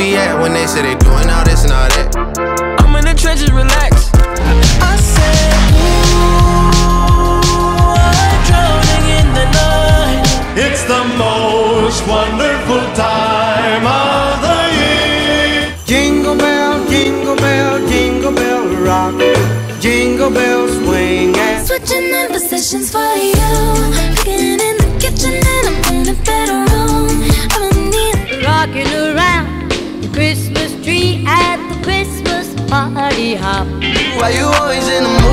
be at when they say they doing all this and all that? I'm in the trenches, relax. I said, I'm drowning in the night. It's the most wonderful time of the year. Jingle bell, jingle bell, jingle bell rock. Jingle bells swing. Switching positions for you. Party hop. Why you always in the mood?